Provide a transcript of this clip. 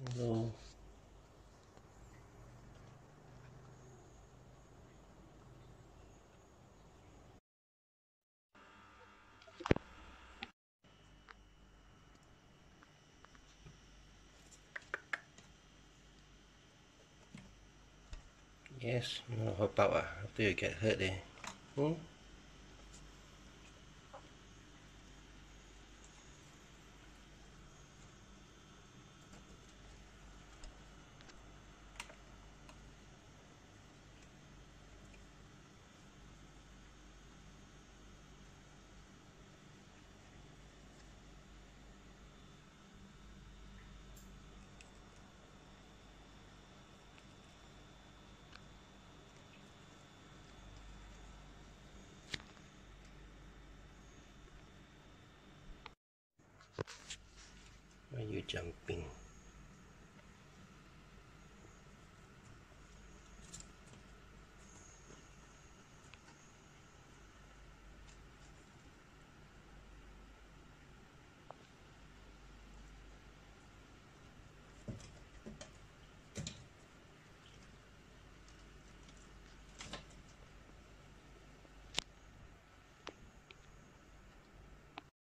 Hello. Yes, no, hop out after you get hurt there. Hmm? Are you jumping?